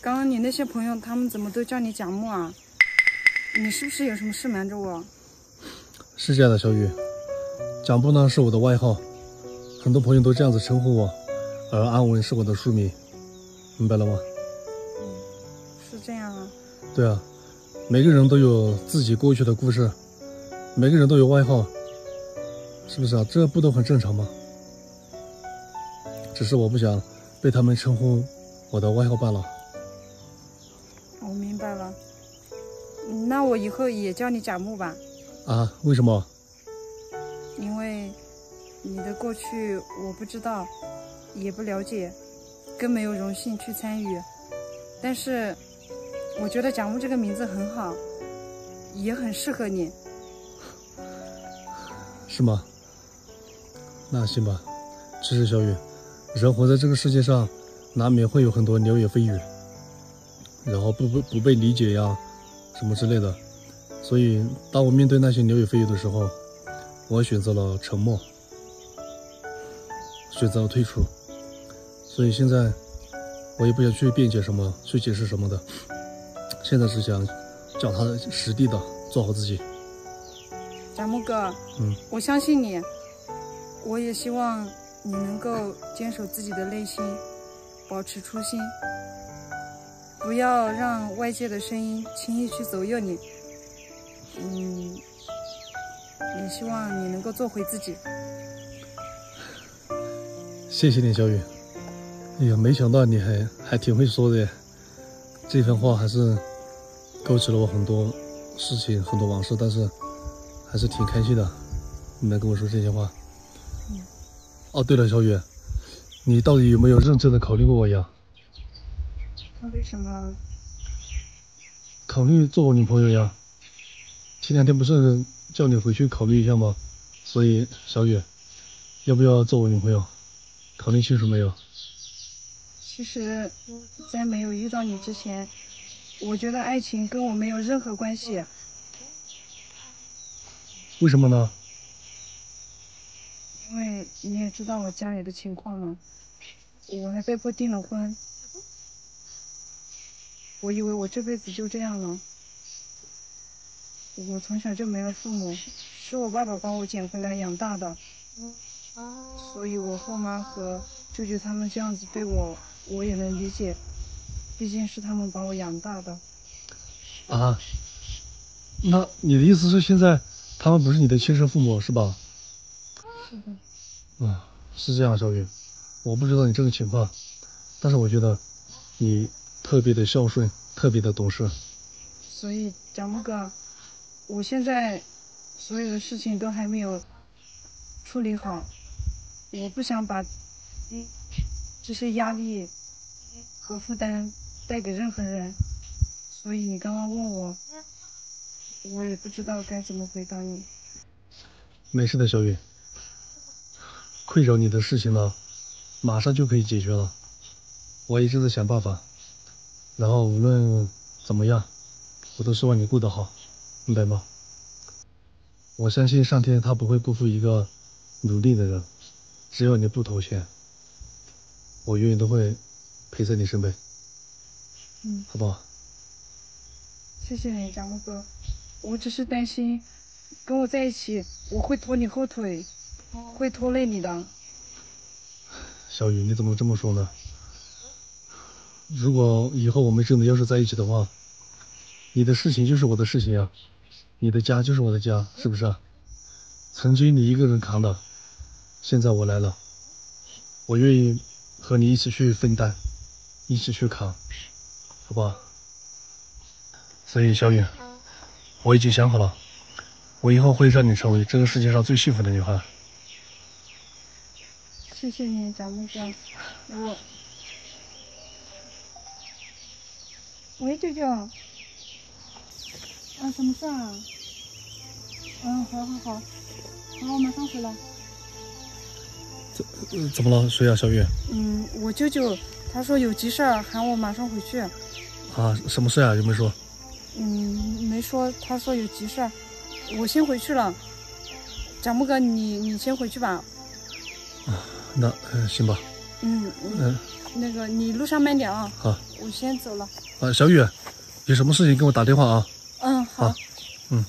刚刚你那些朋友他们怎么都叫你贾木啊？你是不是有什么事瞒着我？是这样的，小雨，贾木呢是我的外号，很多朋友都这样子称呼我，而阿文是我的书名，明白了吗？嗯，是这样啊。对啊，每个人都有自己过去的故事，每个人都有外号，是不是啊？这不都很正常吗？只是我不想被他们称呼我的外号罢了。我明白了，那我以后也叫你贾木吧。啊？为什么？因为你的过去我不知道，也不了解，更没有荣幸去参与。但是我觉得贾木这个名字很好，也很适合你。是吗？那行吧。其实小雨，人活在这个世界上，难免会有很多流言蜚语。然后不不不被理解呀，什么之类的，所以当我面对那些流言蜚语的时候，我选择了沉默，选择了退出。所以现在我也不想去辩解什么，去解释什么的，现在只想脚踏实地的做好自己。贾木哥，嗯，我相信你，我也希望你能够坚守自己的内心，保持初心。不要让外界的声音轻易去左右你。嗯，也希望你能够做回自己。谢谢你，小雨。哎呀，没想到你还还挺会说的，这番话还是勾起了我很多事情、很多往事，但是还是挺开心的。你能跟我说这些话。嗯。哦，对了，小雨，你到底有没有认真的考虑过我呀？那为什么考虑做我女朋友呀？前两天不是叫你回去考虑一下吗？所以小雨，要不要做我女朋友？考虑清楚没有？其实，在没有遇到你之前，我觉得爱情跟我没有任何关系。为什么呢？因为你也知道我家里的情况了，我还被迫订了婚。我以为我这辈子就这样了。我从小就没了父母，是我爸爸把我捡回来养大的。所以我后妈和舅舅他们这样子对我，我也能理解，毕竟是他们把我养大的。啊？那你的意思是现在他们不是你的亲生父母是吧？是的。啊，是这样，小雨，我不知道你这个情况，但是我觉得你。特别的孝顺，特别的懂事，所以贾木哥，我现在所有的事情都还没有处理好，我不想把这些压力和负担带给任何人，所以你刚刚问我，我也不知道该怎么回答你。没事的，小雨，困扰你的事情呢，马上就可以解决了，我一直在想办法。然后无论怎么样，我都希望你过得好，明白吗？我相信上天他不会辜负一个努力的人，只要你不投降，我永远都会陪在你身边，嗯，好不好？谢谢你，张木哥，我只是担心跟我在一起我会拖你后腿，会拖累你的。小雨，你怎么这么说呢？如果以后我们真的要是在一起的话，你的事情就是我的事情啊，你的家就是我的家，是不是？曾经你一个人扛的，现在我来了，我愿意和你一起去分担，一起去扛，好不好？所以小雨，我已经想好了，我以后会让你成为这个世界上最幸福的女孩。谢谢你，贾木哥，我。喂，舅舅，啊，什么事啊？嗯，好好好，好，我马上回来。怎怎么了？谁啊？小雨？嗯，我舅舅，他说有急事儿，喊我马上回去。啊，什么事啊？有没有说？嗯，没说。他说有急事儿，我先回去了。贾木哥，你你先回去吧。啊，那嗯，行吧。嗯嗯，嗯，那个你路上慢点啊，好我先走了。啊，小雨，有什么事情给我打电话啊。嗯，好好。嗯。